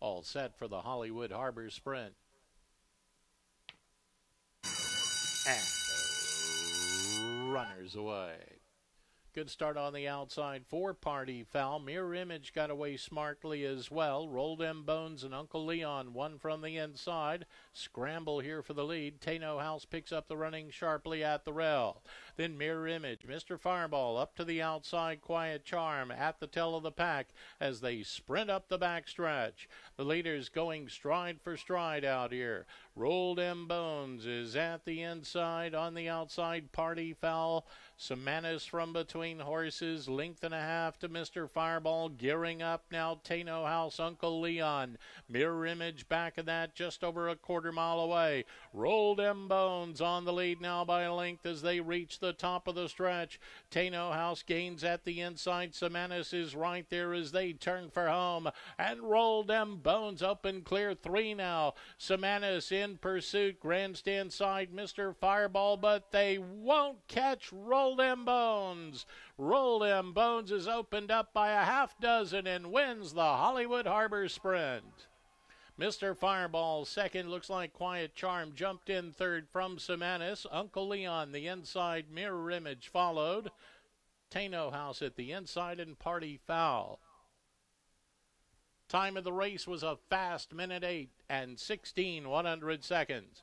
All set for the Hollywood Harbor Sprint. And runners away. Good start on the outside for Party Foul. Mirror Image got away smartly as well. Roll Dem Bones and Uncle Leon, one from the inside. Scramble here for the lead. Tano House picks up the running sharply at the rail. Then Mirror Image, Mr. Fireball up to the outside. Quiet Charm at the tail of the pack as they sprint up the backstretch. The leaders going stride for stride out here. Roll Dem Bones is at the inside. On the outside, Party Foul. Semanis from between horses. Length and a half to Mr. Fireball. Gearing up now. Tano House, Uncle Leon. Mirror Image back of that just over a quarter mile away. Roll Dem Bones on the lead now by a length as they reach the top of the stretch. Tano House gains at the inside. Semanis is right there as they turn for home. And Roll Dem Bones open clear three now. Semanis in pursuit. Grandstand side, Mr. Fireball, but they won't catch Roll Dem Bones. Roll Dem Bones is opened up by a half dozen and wins the Hollywood Harbor Sprint. Mr. Fireball second looks like Quiet Charm jumped in third from Semanis. Uncle Leon the inside mirror image followed. Tano House at the inside and Party Foul. Time of the race was a fast minute 8 and 16 100 seconds.